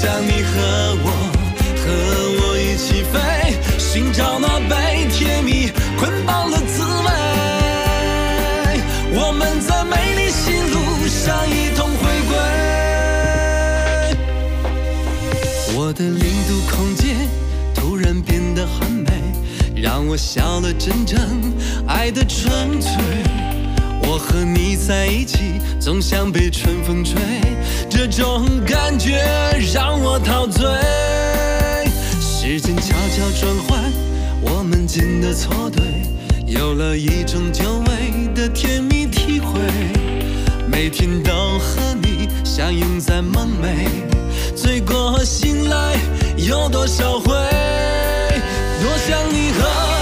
想你和我，和我一起飞，寻找那被甜蜜捆绑的滋味。我们在美丽新路上一同回归。我的零度空间突然变得很美，让我笑了真正爱的纯粹。和你在一起，总像被春风吹，这种感觉让我陶醉。时间悄悄转换，我们间的错对，有了一种久违的甜蜜体会。每天都和你相拥在梦寐，醉过醒来有多少回？多想你和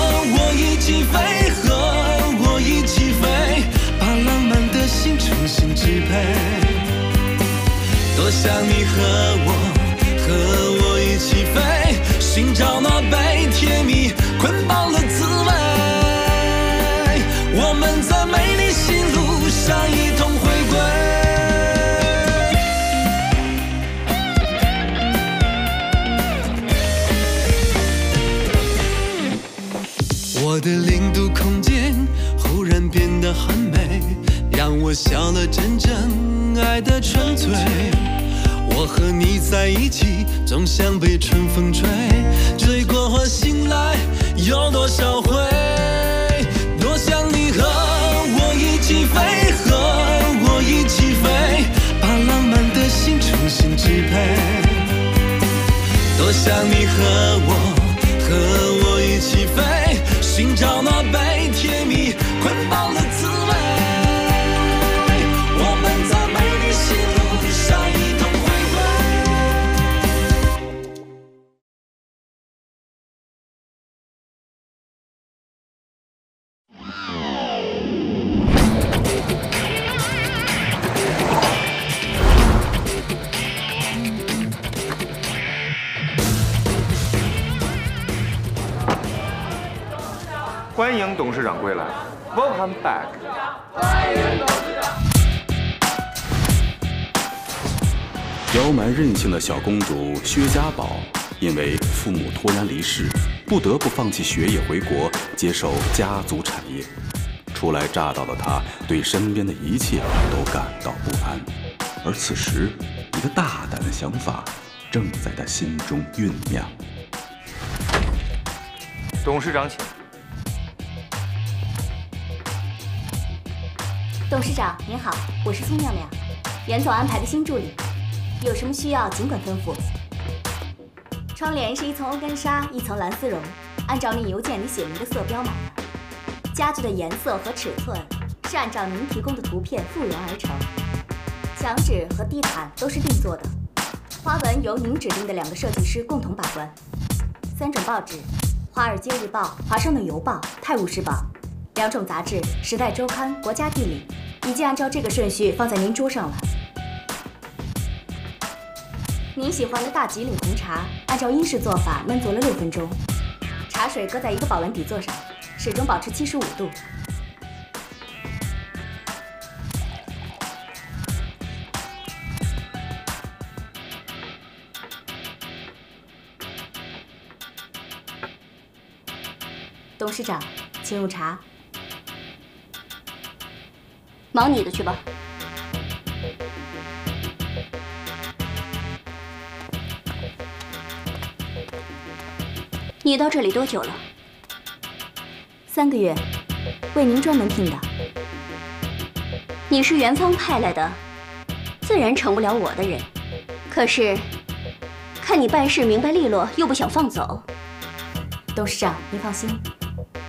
重新支配。多想你和我，和我一起飞，寻找那被甜蜜捆绑的滋让我笑了真正爱的纯粹。我和你在一起，总像被春风吹，醉过醒来有多少回？多想你和我一起飞，和我一起飞，把浪漫的心重新支配。多想你和我，和我一起飞，寻找那被欢迎董事长归来，Welcome back。欢迎董事长刁蛮任性的小公主薛家宝，因为父母突然离世，不得不放弃学业回国，接受家族产业。初来乍到的她，对身边的一切都感到不安。而此时，一个大胆的想法正在她心中酝酿。董事长请。董事长您好，我是苏妙妙，袁总安排的新助理，有什么需要尽管吩咐。窗帘是一层欧根纱，一层蓝丝绒，按照您邮件里写明的色标买的。家具的颜色和尺寸是按照您提供的图片复原而成，墙纸和地毯都是定做的，花纹由您指定的两个设计师共同把关。三种报纸：《华尔街日报》、《华盛顿邮报》、《泰晤士报》。两种杂志，《时代周刊》《国家地理》，已经按照这个顺序放在您桌上了。您喜欢的大吉岭红茶，按照英式做法焖煮了六分钟，茶水搁在一个保温底座上，始终保持七十五度。董事长，请入茶。忙你的去吧。你到这里多久了？三个月，为您专门聘的。你是元芳派来的，自然成不了我的人。可是，看你办事明白利落，又不想放走。董事长，您放心，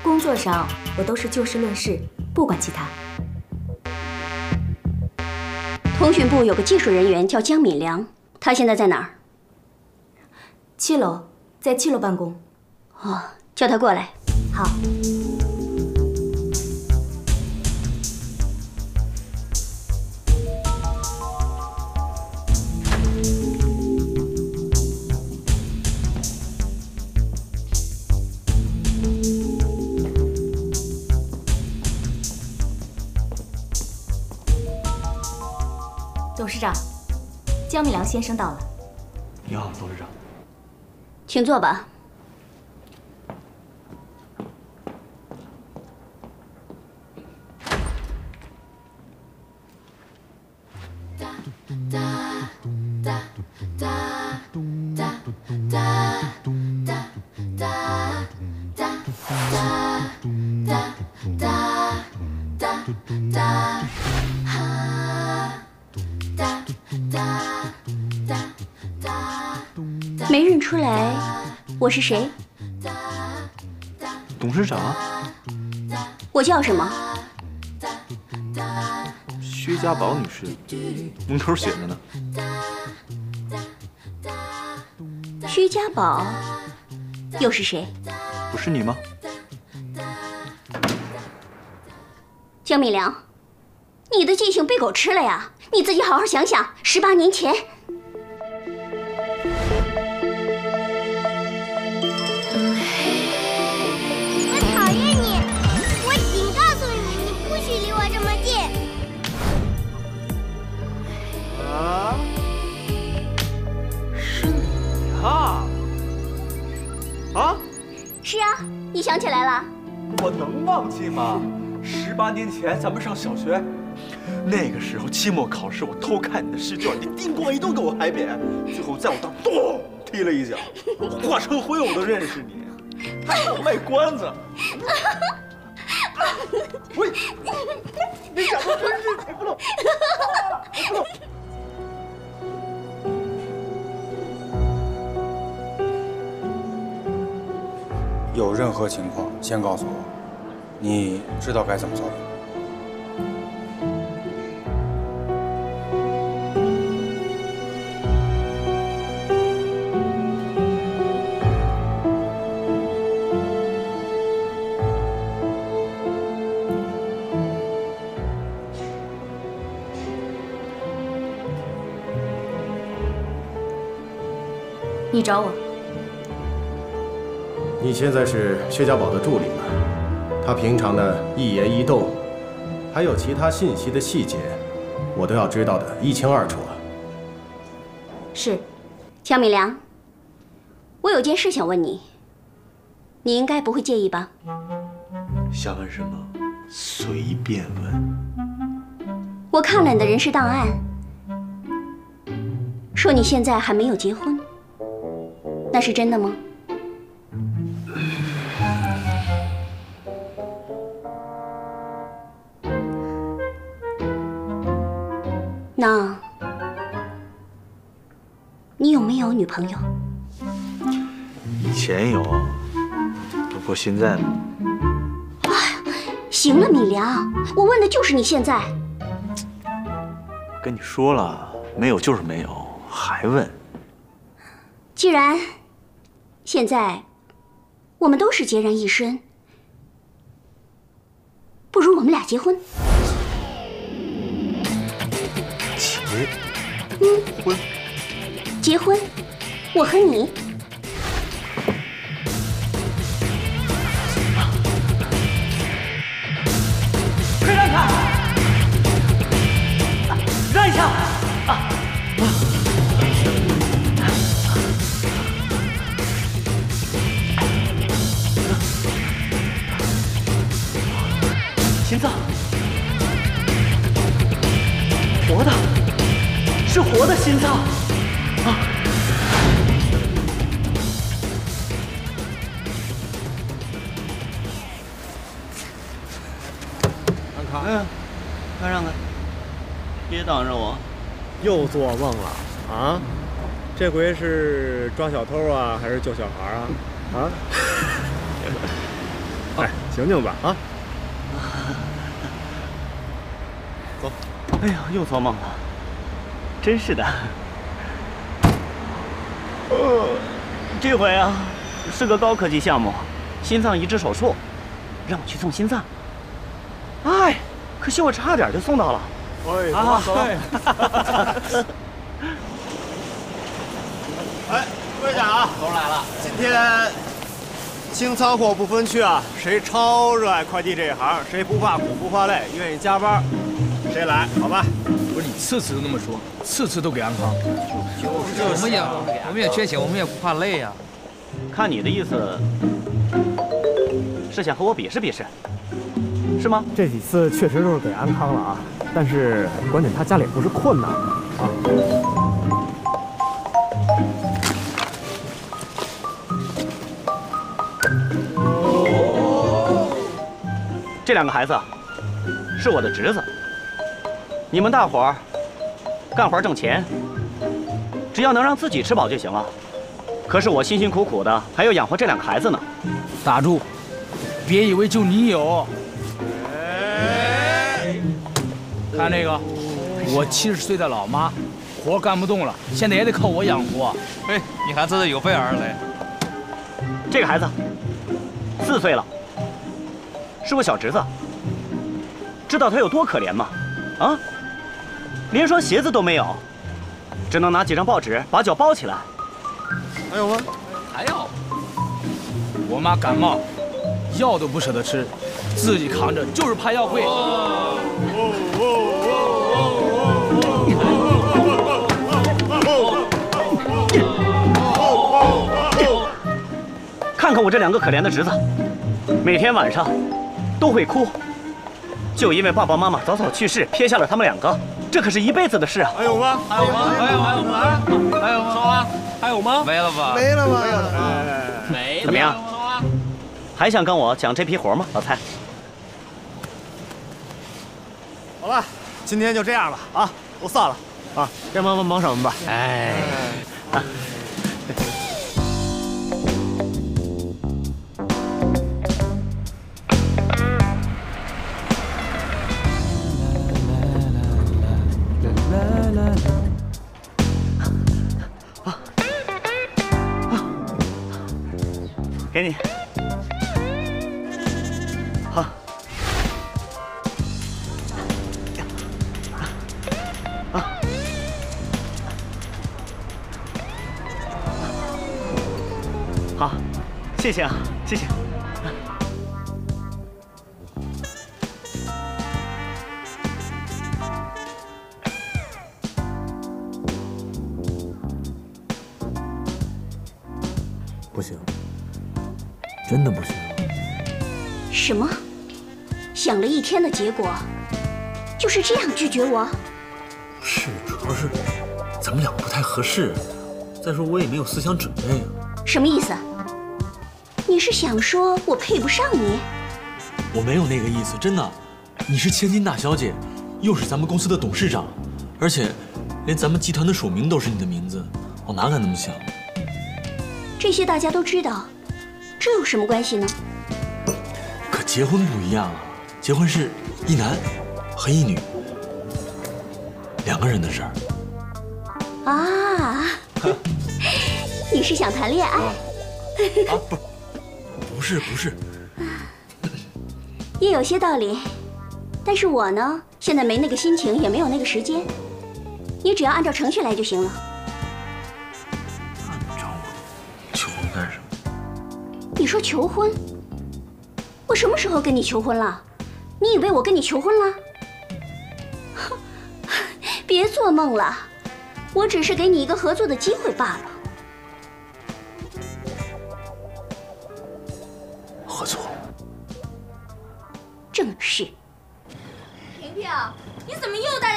工作上我都是就事论事，不管其他。通讯部有个技术人员叫江敏良，他现在在哪儿？七楼，在七楼办公。哦，叫他过来。好。先生到了。你好，董事长。请坐吧。来我是谁？董事长，我叫什么？薛家宝女士，门口写着呢。薛家宝又是谁？不是你吗？江敏良，你的记性被狗吃了呀！你自己好好想想，十八年前。以前咱们上小学，那个时候期末考试，我偷看你的试卷，你叮咣一顿给我拍扁，最后在我当咚踢了一脚，化成灰我都认识你，还给我卖关子。喂，你长得真是挺不懂。不懂。有任何情况先告诉我，你知道该怎么做找我？你现在是薛家宝的助理了？他平常的一言一动，还有其他信息的细节，我都要知道的一清二楚啊。是，江敏良，我有件事想问你，你应该不会介意吧？想问什么？随便问。我看了你的人事档案，说你现在还没有结婚，那是真的吗？那，你有没有女朋友？以前有，不过现在呢？行了，米良，我问的就是你现在。跟你说了，没有就是没有，还问？既然现在我们都是孑然一身，不如我们俩结婚。结嗯，婚？结婚，我和你。做梦了啊？这回是抓小偷啊，还是救小孩啊？啊？哎，醒醒吧啊！走。哎呀，又做梦了，真是的。呃，这回啊，是个高科技项目，心脏移植手术，让我去送心脏。哎，可惜我差点就送到了。哎，啊走走。哎，各位长啊，都来了。今天清仓货不分区啊，谁超热爱快递这一行，谁不怕苦不怕累，愿意加班，谁来？好吧。不是你次次都那么说，次次都给安康。就是，我们也我们也缺钱，我们也不怕累呀。看你的意思，是想和我比试比试，是吗？这几次确实都是给安康了啊，但是关键他家里不是困难啊。这两个孩子是我的侄子，你们大伙儿干活挣钱，只要能让自己吃饱就行了。可是我辛辛苦苦的还要养活这两个孩子呢。打住！别以为就你有。看这个，我七十岁的老妈，活干不动了，现在也得靠我养活。哎，你还真是有备而来。这个孩子四岁了，是我小侄子。知道他有多可怜吗？啊，连双鞋子都没有，只能拿几张报纸把脚包起来。还有吗？还有。我妈感冒，药都不舍得吃，自己扛着，就是怕药贵。看看我这两个可怜的侄子，每天晚上都会哭，就因为爸爸妈妈早早去世，撇下了他们两个，这可是一辈子的事啊！还有吗？还有吗？还有还有吗？还有吗？说啊！还有吗？没了吧？没了吧？没。怎么样？还想跟我讲这批活吗，老蔡？好了，今天就这样了啊，都散了啊，该忙忙忙什么吧。哎，啊。给你，谢谢啊，谢谢。不行。真的不行。什么？想了一天的结果，就是这样拒绝我？是，主要是咱们两个不太合适。再说我也没有思想准备啊。什么意思？你是想说我配不上你？我没有那个意思，真的。你是千金大小姐，又是咱们公司的董事长，而且连咱们集团的署名都是你的名字，我哪敢那么想？这些大家都知道。这有什么关系呢？可结婚不一样啊，结婚是一男和一女两个人的事儿。啊，你是想谈恋爱？啊，不，不是，不是。也有些道理，但是我呢，现在没那个心情，也没有那个时间。你只要按照程序来就行了。你说求婚？我什么时候跟你求婚了？你以为我跟你求婚了？别做梦了，我只是给你一个合作的机会罢了。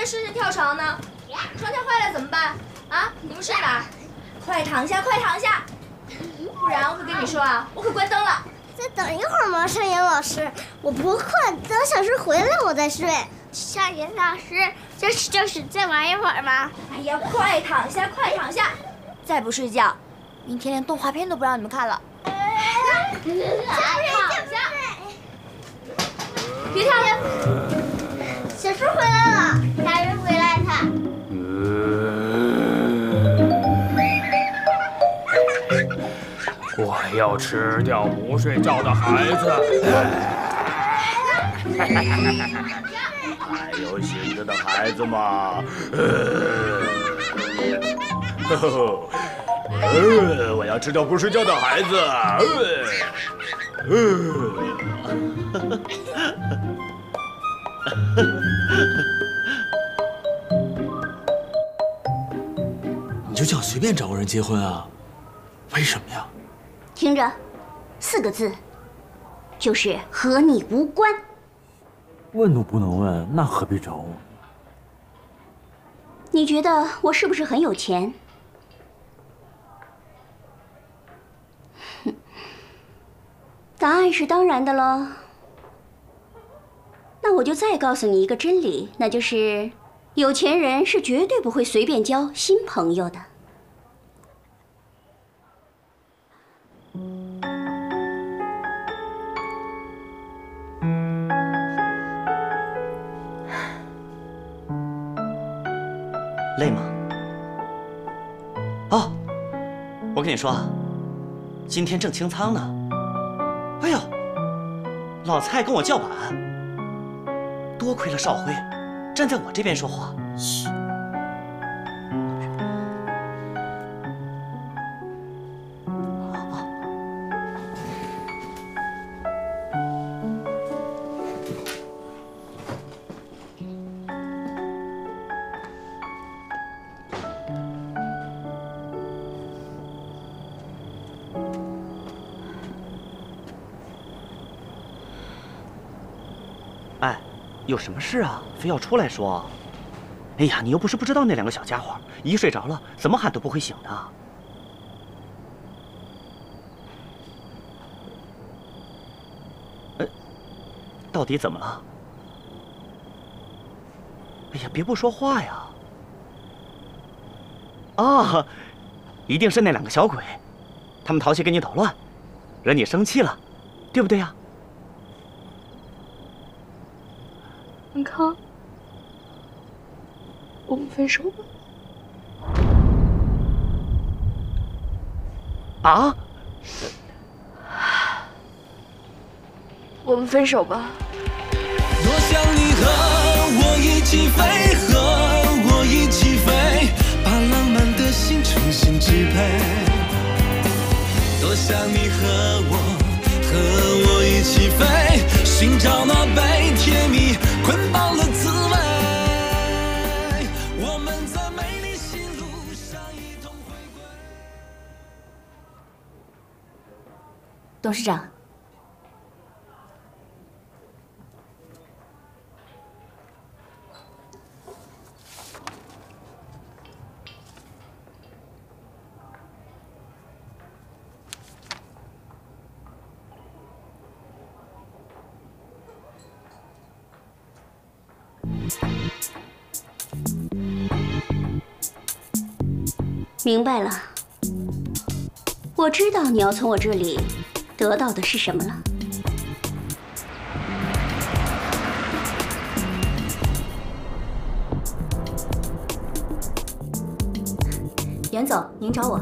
怎么又带着顺顺跳床呢？床跳坏了怎么办？啊，你们睡吧，快躺下，快躺下。不然我可跟你说啊，我可关灯了。再等一会儿嘛，尚言老师，我不困，等小师回来我再睡。尚言老师，就是就是再玩一会儿嘛。哎呀，快躺下，快躺下！再不睡觉，明天连动画片都不让你们看了。躺下，别跳！小回来了，大人回来了。我要吃掉不睡觉的孩子。还有醒着的孩子吗？我要吃掉不睡觉的孩子。就这样随便找个人结婚啊？为什么呀？听着，四个字，就是和你无关。问都不能问，那何必找我？你觉得我是不是很有钱？答案是当然的喽。那我就再告诉你一个真理，那就是有钱人是绝对不会随便交新朋友的。累吗？哦，我跟你说啊，今天正清仓呢。哎呦，老蔡跟我叫板，多亏了少辉站在我这边说话。有什么事啊？非要出来说？哎呀，你又不是不知道那两个小家伙，一睡着了，怎么喊都不会醒的。呃，到底怎么了？哎呀，别不说话呀！啊，一定是那两个小鬼，他们淘气跟你捣乱，惹你生气了，对不对呀？安康，我们分手吧。啊？我们分手吧。多想你和我一起飞，和我一起飞，把浪漫的心重新支配。多想你和我，和我一起飞，寻找那被甜蜜捆绑的滋味。我们在美丽新路上一同回归。董事长，明白了，我知道你要从我这里得到的是什么了。袁总，您找我。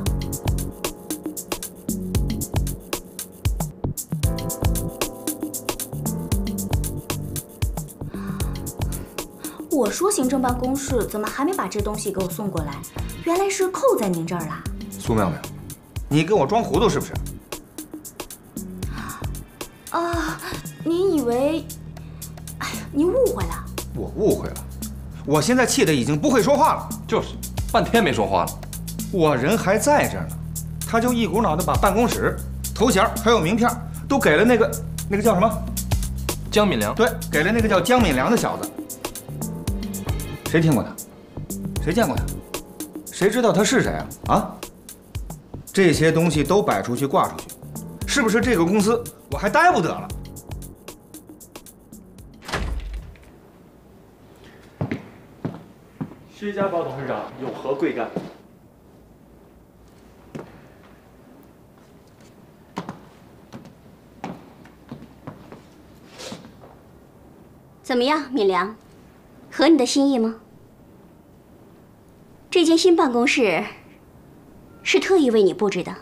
我说行政办公室怎么还没把这东西给我送过来？原来是扣在您这儿了。苏妙妙，你跟我装糊涂是不是？啊，您以为？哎呀，您误会了。我误会了，我现在气得已经不会说话了。就是，半天没说话了。我人还在这儿呢，他就一股脑的把办公室、头衔还有名片都给了那个那个叫什么？江敏良。对，给了那个叫江敏良的小子。谁听过他？谁见过他？谁知道他是谁啊？啊！这些东西都摆出去挂出去，是不是这个公司我还待不得了？薛家宝董事长有何贵干？怎么样，敏良，合你的心意吗？这间新办公室是特意为你布置的。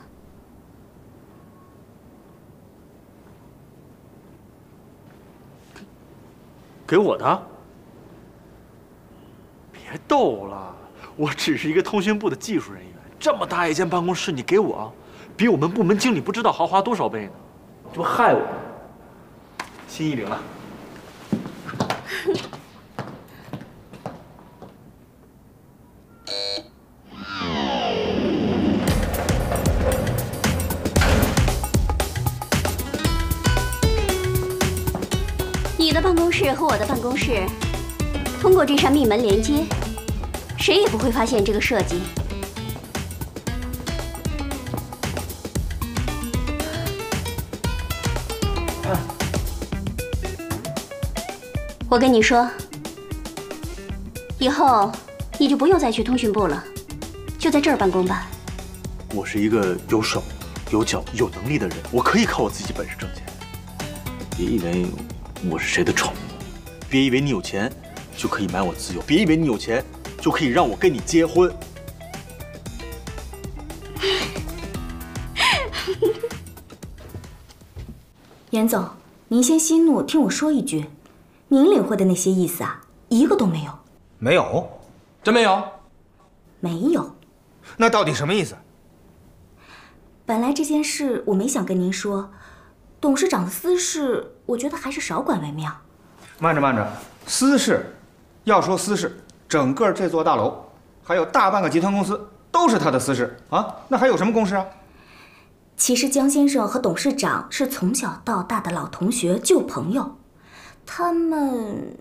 给我的？别逗了，我只是一个通讯部的技术人员，这么大一间办公室你给我，比我们部门经理不知道豪华多少倍呢，这不害我吗？心意领了。和我的办公室通过这扇密门连接，谁也不会发现这个设计。我跟你说，以后你就不用再去通讯部了，就在这儿办公吧。我是一个有手、有脚、有能力的人，我可以靠我自己本事挣钱。别以为我是谁的宠物，别以为你有钱就可以买我自由，别以为你有钱就可以让我跟你结婚。严总，您先息怒，听我说一句，您领会的那些意思啊，一个都没有，没有，真没有，没有。那到底什么意思？本来这件事我没想跟您说，董事长的私事，我觉得还是少管为妙。慢着慢着，私事，要说私事，整个这座大楼，还有大半个集团公司都是他的私事啊，那还有什么公事啊？其实江先生和董事长是从小到大的老同学、旧朋友，他们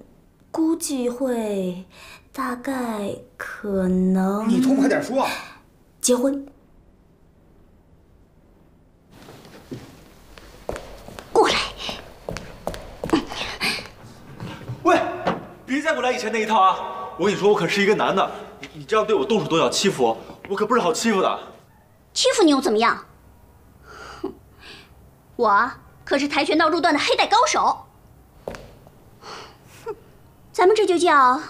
估计会，大概可能……你痛快点说。结婚。过来。喂，别再给我来以前那一套啊！我跟你说，我可是一个男的，你你这样对我动手动脚欺负我，我可不是好欺负的。欺负你又怎么样？哼，我可是跆拳道入段的黑带高手。哼，咱们这就叫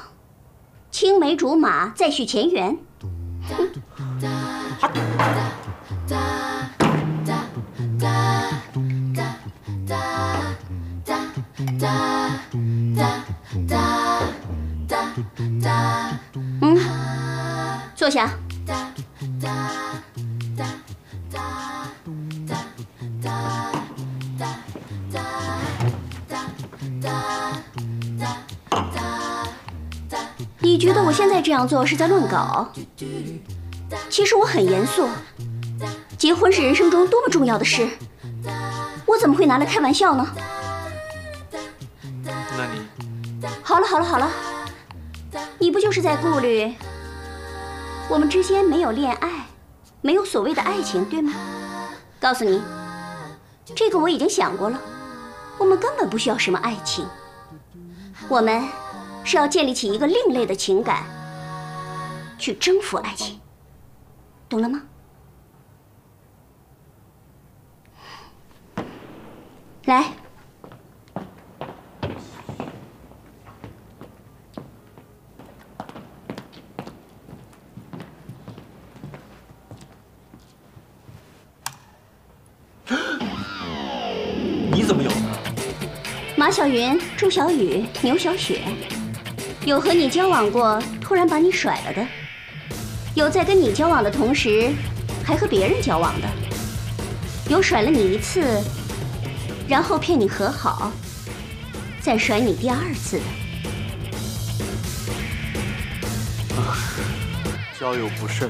青梅竹马，再续前缘。嗯，坐下。你觉得我现在这样做是在乱搞？其实我很严肃，结婚是人生中多么重要的事，我怎么会拿来开玩笑呢？那你……好了好了好了，你不就是在顾虑我们之间没有恋爱，没有所谓的爱情，对吗？告诉你，这个我已经想过了，我们根本不需要什么爱情，我们是要建立起一个另类的情感，去征服爱情。懂了吗？来，马小云、朱小雨、牛小雪，有和你交往过，突然把你甩了的。有在跟你交往的同时，还和别人交往的；有甩了你一次，然后骗你和好，再甩你第二次的。交友不慎，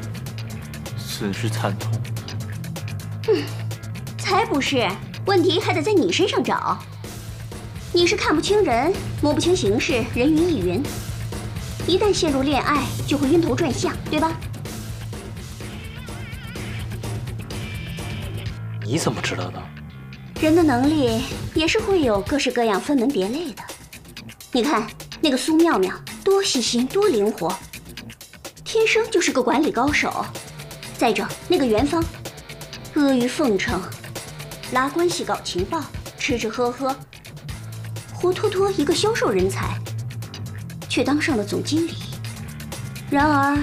损失惨痛。嗯，才不是，问题还得在你身上找。你是看不清人，摸不清形势，人云亦云，一旦陷入恋爱，就会晕头转向，对吧？你怎么知道的？人的能力也是会有各式各样、分门别类的。你看那个苏妙妙，多细心，多灵活，天生就是个管理高手。再者，那个元芳，阿谀奉承，拉关系搞情报，吃吃喝喝，活脱脱一个销售人才，却当上了总经理。然而，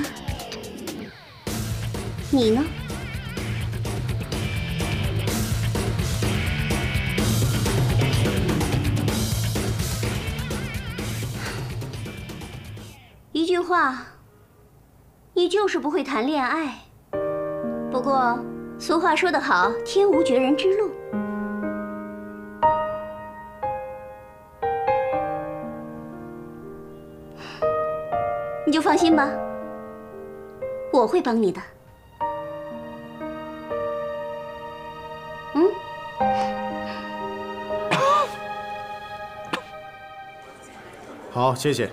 你呢？一句话，你就是不会谈恋爱。不过，俗话说得好，天无绝人之路。你就放心吧，我会帮你的。嗯。好，谢谢。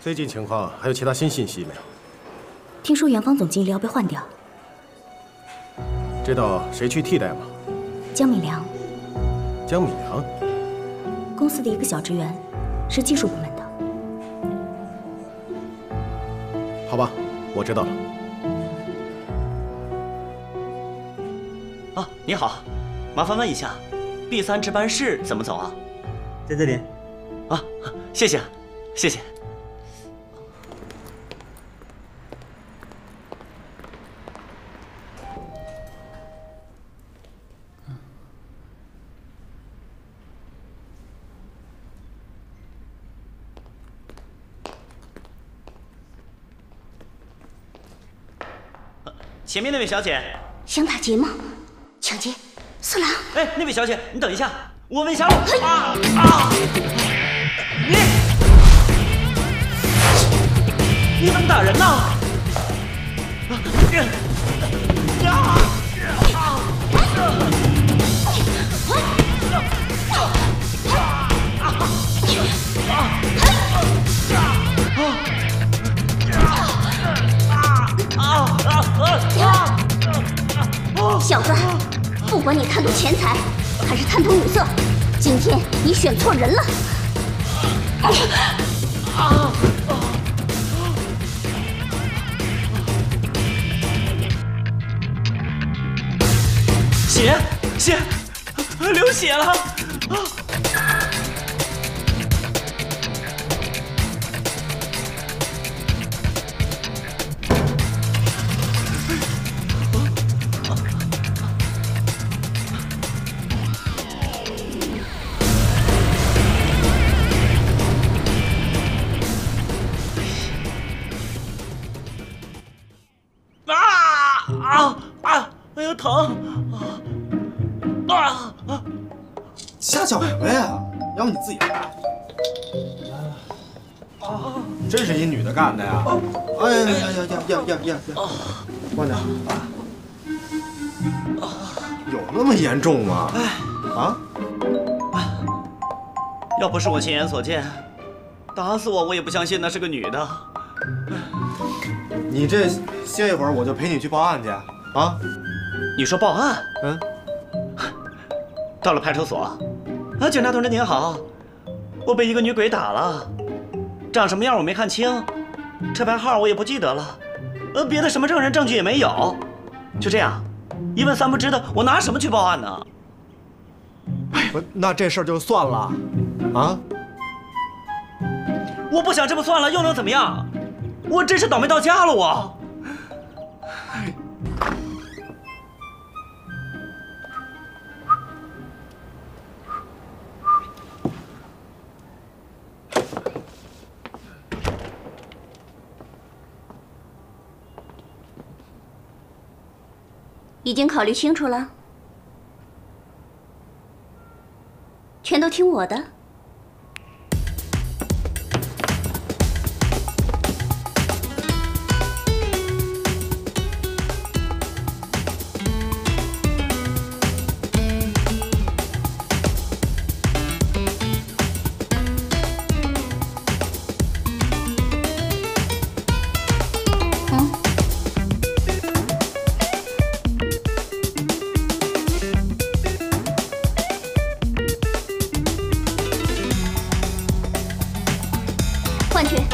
最近情况还有其他新信息没有？听说元芳总经理要被换掉，知道谁去替代吗？江敏良，江敏良，公司的一个小职员，是技术部门的。好吧，我知道了。啊，你好，麻烦问一下，B 三值班室怎么走啊？在这里。啊，谢谢，谢谢。前面那位小姐，想打劫吗？抢劫！色狼，哎，那位小姐，你等一下，我问一下。啊啊！你你怎么打人呢？啊！钱财还是贪图女色，今天你选错人了。啊血血，流血了！的干的呀！哎呀呀呀呀呀呀呀！慢点。有那么严重吗？啊？要不是我亲眼所见，打死我我也不相信那是个女的。你这歇一会儿，我就陪你去报案去。啊？你说报案？嗯。到了派出所，啊，警察同志您好，我被一个女鬼打了，长什么样我没看清，车牌号我也不记得了，呃，别的什么证人证据也没有，就这样，一问三不知的，我拿什么去报案呢？不，那这事儿就算了。啊？我不想这么算了，又能怎么样？我真是倒霉到家了，我。已经考虑清楚了，全都听我的。换去。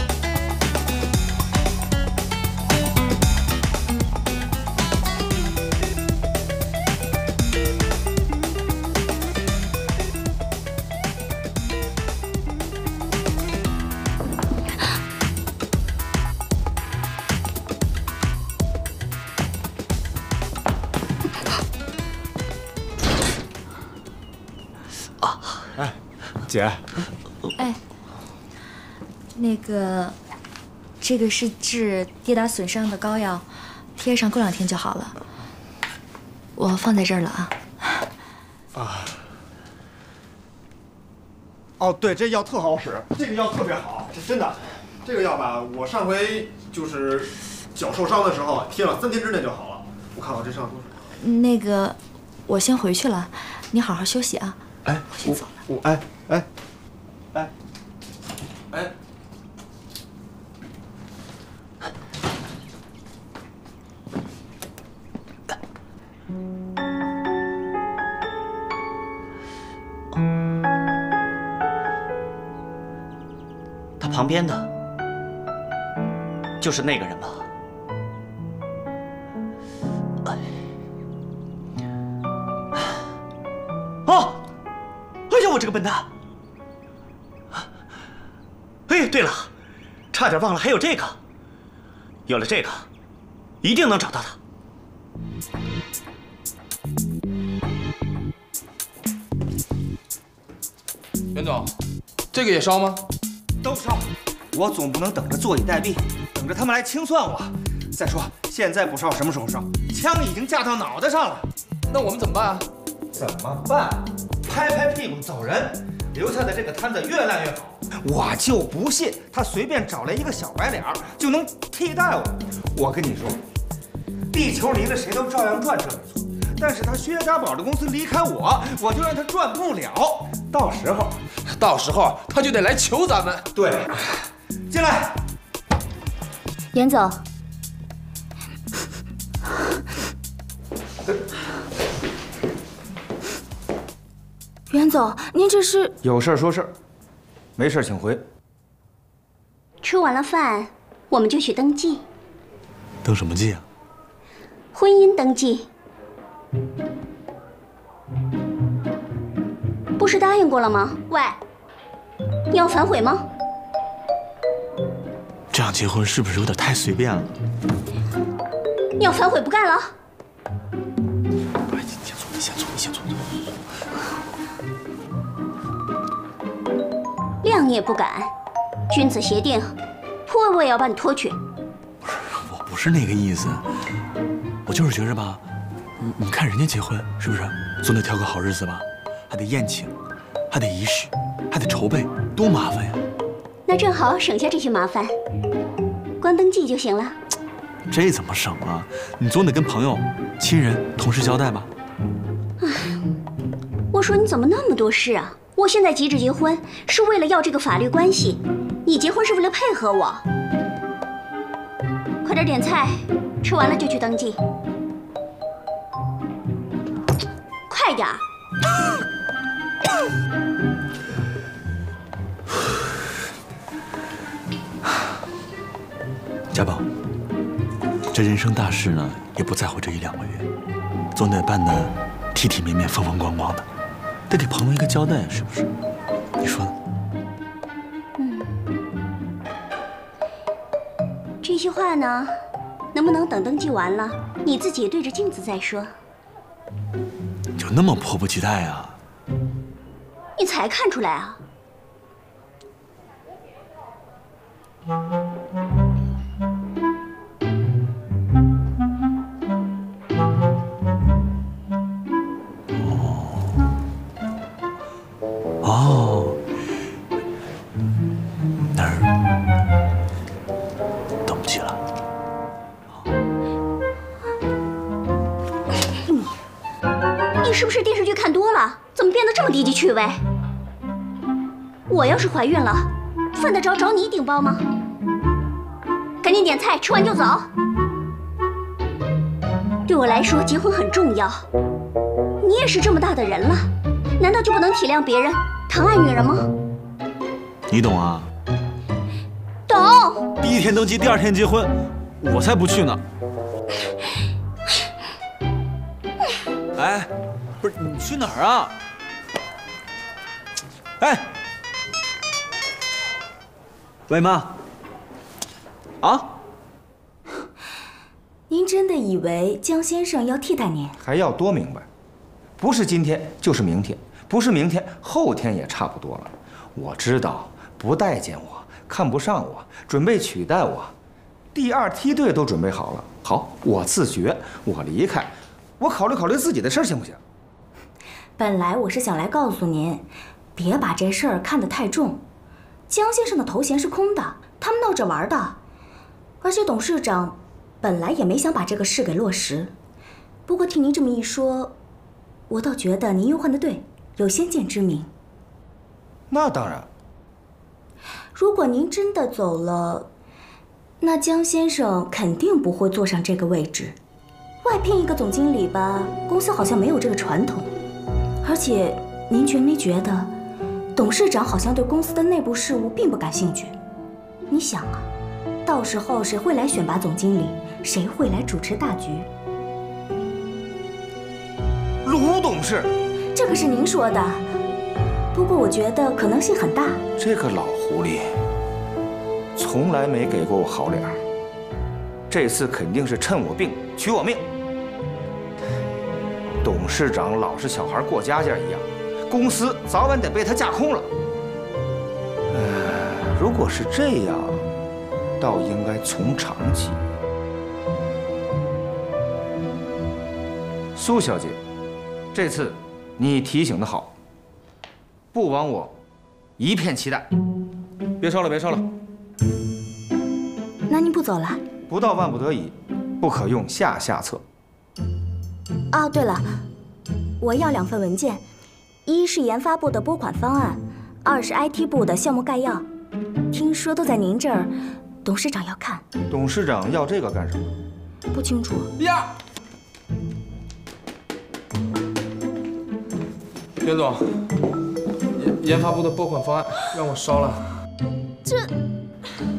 个，这个是治跌打损伤的膏药，贴上过两天就好了。我放在这儿了啊。啊。哦，对，这药特好使，这个药特别好，这真的。这个药吧，我上回就是脚受伤的时候贴了三天之内就好了。我看看这上多少。那个，我先回去了，你好好休息啊。哎，我我哎哎哎哎，他旁边的就是那个人吧？哎哦，哎呀，我这个笨蛋！哎，对了，差点忘了还有这个。有了这个，一定能找到他。袁总，这个也烧吗？都烧，我总不能等着坐以待毙，等着他们来清算我。再说现在不烧，什么时候烧？枪已经架到脑袋上了。那我们怎么办啊？怎么办？拍拍屁股走人，留下的这个摊子越烂越好。我就不信他随便找来一个小白脸就能替代我。我跟你说，地球离了谁都照样转，这没错。但是他薛家宝的公司离开我，我就让他转不了。到时候，到时候他就得来求咱们。对，进来。严总，袁总，您这是？有事说事儿，没事请回。吃完了饭，我们就去登记，登什么记啊？婚姻登记。不是答应过了吗？喂，你要反悔吗？这样结婚是不是有点太随便了？你要反悔不干了？哎，你先坐，你先坐，你先坐。谅你也不敢，君子协定，破我也要把你拖去。我不是那个意思，我就是觉着吧，你你看人家结婚是不是总得挑个好日子吧？还得宴请，还得仪式，还得筹备，多麻烦呀！那正好省下这些麻烦，光登记就行了。这怎么省啊？你总得跟朋友、亲人、同事交代吧？唉，我说你怎么那么多事啊？我现在急着结婚，是为了要这个法律关系；你结婚是为了配合我。快点点菜，吃完了就去登记。点儿！家宝，这人生大事呢，也不在乎这一两个月，总得办的体体面面、风风光光的，得给朋友一个交代，是不是？你说呢？嗯，这些话呢，能不能等登记完了，你自己对着镜子再说？那么迫不及待啊？你才看出来啊？趣味？我要是怀孕了，犯得着找你顶包吗？赶紧点菜，吃完就走。对我来说，结婚很重要。你也是这么大的人了，难道就不能体谅别人，疼爱女人吗？你懂啊？懂。第一天登记，第二天结婚，我才不去呢。哎，不是你去哪儿啊？哎，喂妈，啊？您真的以为江先生要替代您？还要多明白，不是今天就是明天，不是明天后天也差不多了。我知道不待见我，看不上我，准备取代我，第二梯队都准备好了。好，我自觉，我离开，我考虑考虑自己的事儿，行不行？本来我是想来告诉您，别把这事儿看得太重。江先生的头衔是空的，他们闹着玩的，而且董事长本来也没想把这个事给落实。不过听您这么一说，我倒觉得您忧患的对。有先见之明。那当然。如果您真的走了，那江先生肯定不会坐上这个位置。外聘一个总经理吧，公司好像没有这个传统。而且，您觉没觉得，董事长好像对公司的内部事务并不感兴趣？你想啊，到时候谁会来选拔总经理？谁会来主持大局？卢董事，这可是您说的。不过我觉得可能性很大。这个老狐狸，从来没给过我好脸儿。这次肯定是趁我病取我命。董事长老是小孩过家家一样，公司早晚得被他架空了。呃，如果是这样，倒应该从长计。苏小姐，这次你提醒的好。不枉我一片期待。别烧了，别烧了。那您不走了？不到万不得已，不可用下下策。哦，对了，我要两份文件，一是研发部的拨款方案，二是 IT 部的项目概要。听说都在您这儿，董事长要看。董事长要这个干什么？不清楚。呀，袁总。研发部的拨款方案让我烧了，这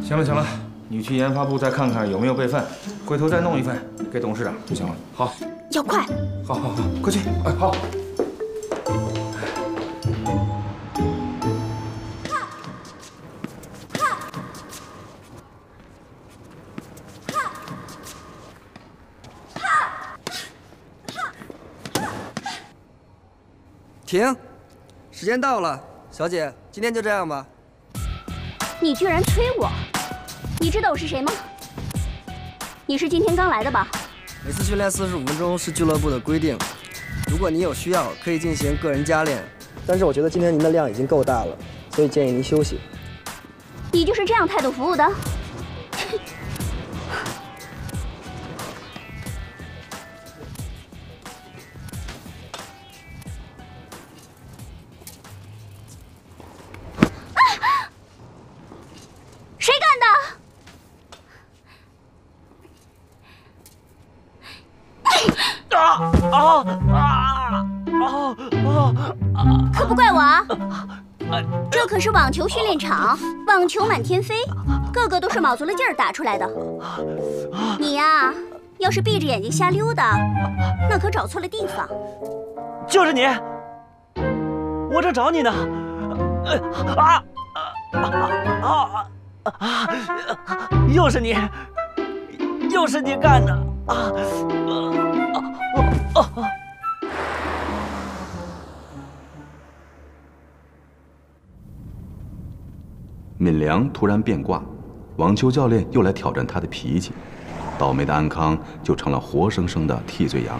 行了行了，你去研发部再看看有没有备份，回头再弄一份给董事长就行了。好，要快。好，好，好，快去。哎，好。停，时间到了。小姐，今天就这样吧。你居然催我！你知道我是谁吗？你是今天刚来的吧？每次训练四十五分钟是俱乐部的规定。如果您有需要，可以进行个人加练。但是我觉得今天您的量已经够大了，所以建议您休息。你就是这样态度服务的？可不怪我啊，这可是网球训练场，网球满天飞，个个都是卯足了劲儿打出来的。你呀，要是闭着眼睛瞎溜达，那可找错了地方。就是你，我正找你呢。啊啊啊啊！又是你，又是你干的啊！啊敏良突然变卦，网球教练又来挑战他的脾气，倒霉的安康就成了活生生的替罪羊。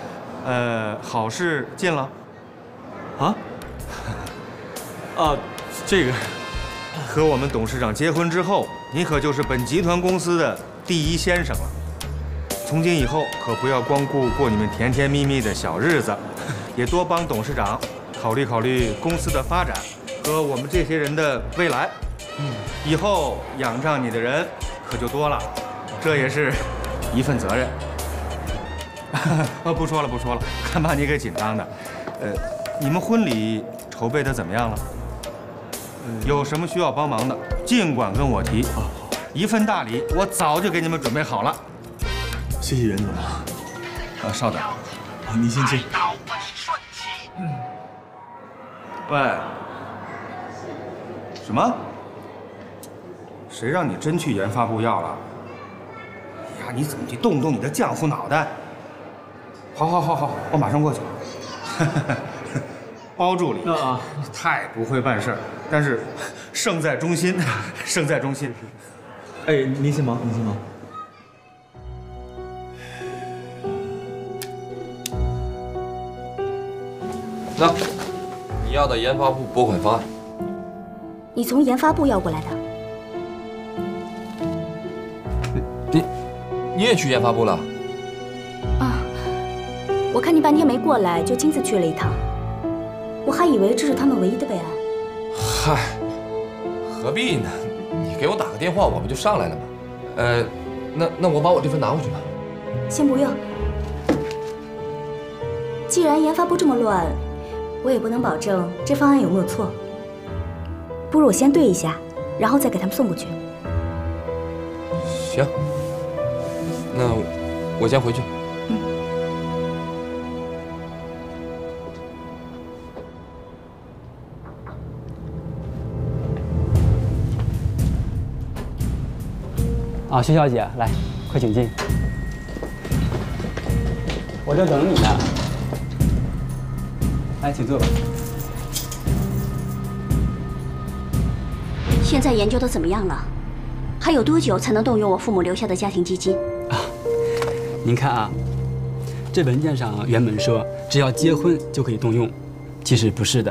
呃，好事近了。啊？啊，这个，和我们董事长结婚之后，你可就是本集团公司的第一先生了。从今以后，可不要光顾过你们甜甜蜜蜜的小日子，也多帮董事长考虑考虑公司的发展和我们这些人的未来。嗯，以后仰仗你的人可就多了。这也是一份责任。不说了，不说了，看把你给紧张的。呃，你们婚礼筹备的怎么样了？有什么需要帮忙的，尽管跟我提。一份大礼，我早就给你们准备好了。谢谢袁总。啊，稍等。啊，您先进。喂，什么？谁让你真去研发部要了？呀，你怎么就动动你的浆糊脑袋？好，好，好，好，我马上过去。包助理啊，太不会办事儿，但是胜在忠心，胜在忠心。哎，您先忙，您先忙。那，你要的研发部拨款方案。你从研发部要过来的？你，你也去研发部了？啊，我看你半天没过来，就亲自去了一趟。我还以为这是他们唯一的备案。嗨，何必呢？你给我打个电话，我不就上来了吗？呃，那那我把我这份拿回去吧。先不用。既然研发部这么乱，我也不能保证这方案有没有错。不如我先对一下，然后再给他们送过去。行，那我先回去。啊，徐小姐，来，快请进。我这等你呢。来，请坐吧。现在研究的怎么样了？还有多久才能动用我父母留下的家庭基金？啊，您看啊，这文件上原本说只要结婚就可以动用，其实不是的。